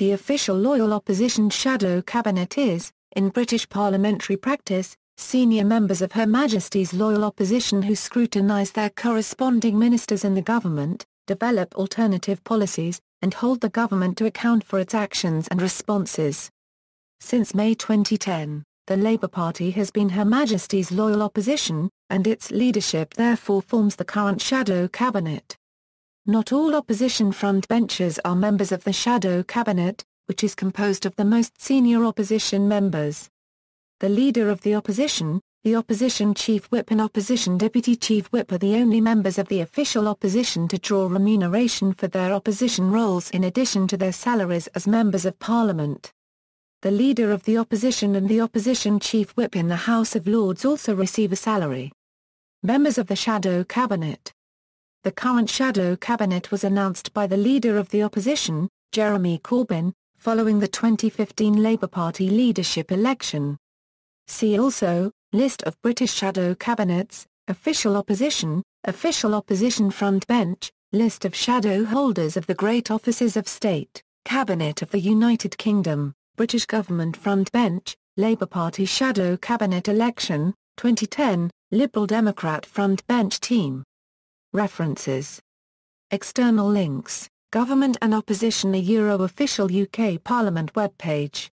The official loyal opposition shadow cabinet is, in British parliamentary practice, senior members of Her Majesty's loyal opposition who scrutinise their corresponding ministers in the government, develop alternative policies, and hold the government to account for its actions and responses. Since May 2010, the Labour Party has been Her Majesty's loyal opposition, and its leadership therefore forms the current shadow cabinet. Not all opposition frontbenchers are members of the shadow cabinet, which is composed of the most senior opposition members. The leader of the opposition, the opposition chief whip and opposition deputy chief whip are the only members of the official opposition to draw remuneration for their opposition roles in addition to their salaries as members of parliament. The leader of the opposition and the opposition chief whip in the House of Lords also receive a salary. Members of the shadow cabinet The current shadow cabinet was announced by the leader of the opposition, Jeremy Corbyn, following the 2015 Labour Party leadership election. See also, List of British shadow cabinets, official opposition, official opposition front bench, list of shadow holders of the great offices of state, Cabinet of the United Kingdom, British government front bench, Labour Party shadow cabinet election, 2010, Liberal Democrat front bench team. References. External links, Government and Opposition. A Euro official UK Parliament webpage